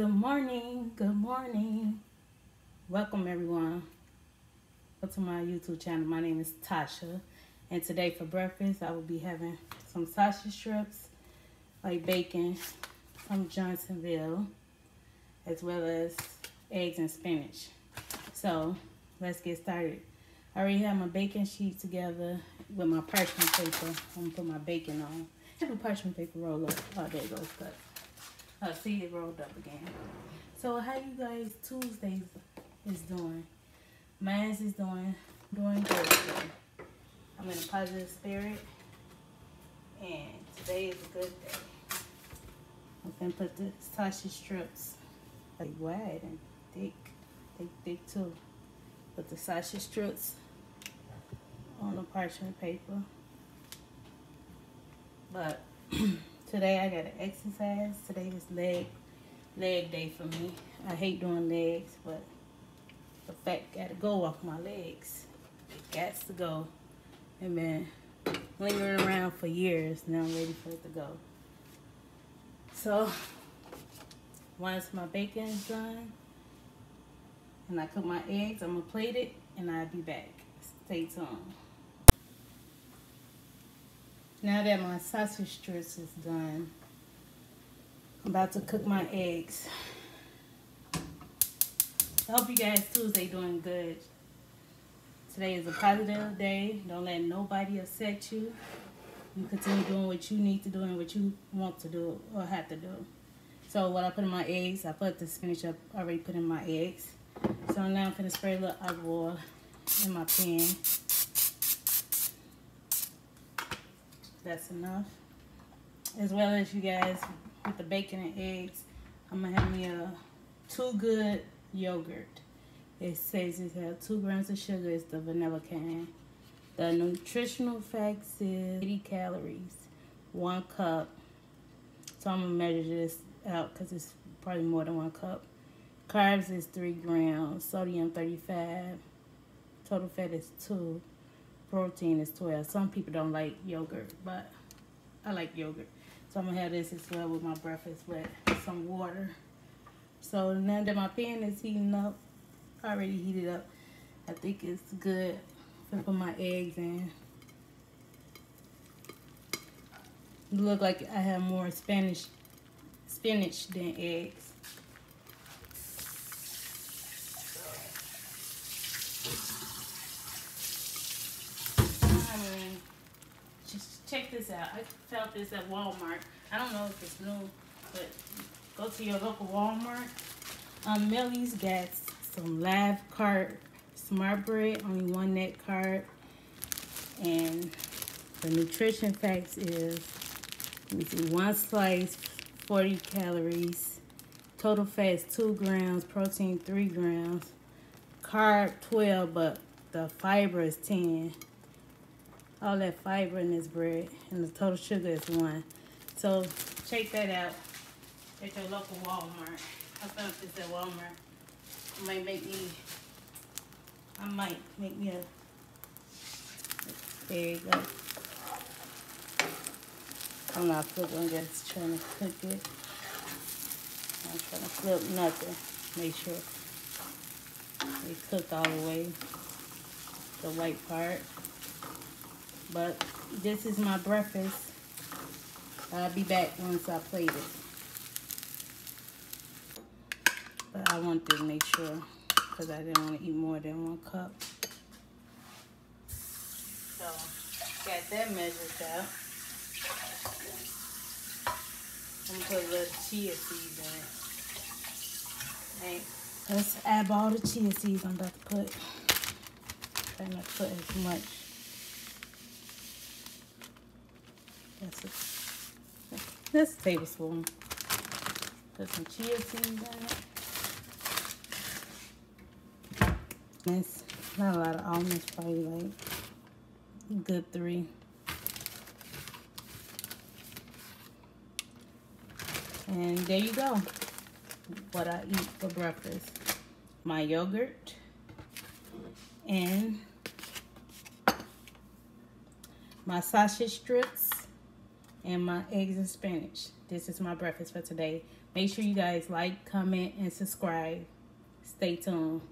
morning. Good morning. Welcome everyone to my YouTube channel. My name is Tasha. And today for breakfast, I will be having some sausage strips, like bacon from Johnsonville, as well as eggs and spinach. So let's get started. I already have my bacon sheet together with my parchment paper. I'm gonna put my bacon on. I Have a parchment paper roll up. Oh, there goes. Cut. Uh, see it rolled up again. So how you guys Tuesdays is doing? Mine's is doing doing good. I'm in a positive spirit, and today is a good day. I'm gonna put the sausage strips like wide and thick, thick, thick too. Put the sausage strips on the parchment paper. But today I got to exercise. Today is leg leg day for me. I hate doing legs, but the fat got to go off my legs. It got to go. And been lingering around for years. Now I'm ready for it to go. So once my bacon is done and I cook my eggs, I'm gonna plate it and I'll be back. Stay tuned. Now that my sausage strips is done, I'm about to cook my eggs. I hope you guys Tuesday doing good. Today is a positive day. Don't let nobody upset you. You continue doing what you need to do and what you want to do or have to do. So what I put in my eggs, I put the spinach up, already put in my eggs. So now I'm gonna spray a little olive oil in my pan. That's enough. As well as you guys, with the bacon and eggs, I'm gonna have me a Too Good yogurt. It says it has two grams of sugar. It's the vanilla can. The nutritional facts is 80 calories, one cup. So I'm gonna measure this out because it's probably more than one cup. Carbs is three grams, sodium 35, total fat is two protein is 12. Some people don't like yogurt, but I like yogurt. So I'm going to have this as well with my breakfast with some water. So now that my pan is heating up, already heated up, I think it's good to put my eggs in. Look like I have more Spanish spinach than eggs. Check this out. I found this at Walmart. I don't know if it's new, but go to your local Walmart. Um, Millie's got some live cart smart bread, only one net carb. And the nutrition facts is, let me see, one slice, 40 calories. Total fat is 2 grams, protein 3 grams. Carb 12, but the fiber is 10 all that fiber in this bread and the total sugar is one. So check that out at your local Walmart. I found this at Walmart. I might make me, I might make me a, there you go. I'm not flipping, I'm just trying to cook it. I'm trying to flip nothing. Make sure they cook all the way, the white part. But this is my breakfast. I'll be back once I plate it. But I want to make sure because I didn't want to eat more than one cup. So, got that measured out. I'm gonna put a little chia seeds in it. Right. Let's add all the chia seeds I'm about to put. I'm not to put as much. That's a, that's a tablespoon. Put some chia seeds in it. It's not a lot of almonds, probably like good three. And there you go. What I eat for breakfast. My yogurt and my sausage strips and my eggs and spinach. This is my breakfast for today. Make sure you guys like, comment, and subscribe. Stay tuned.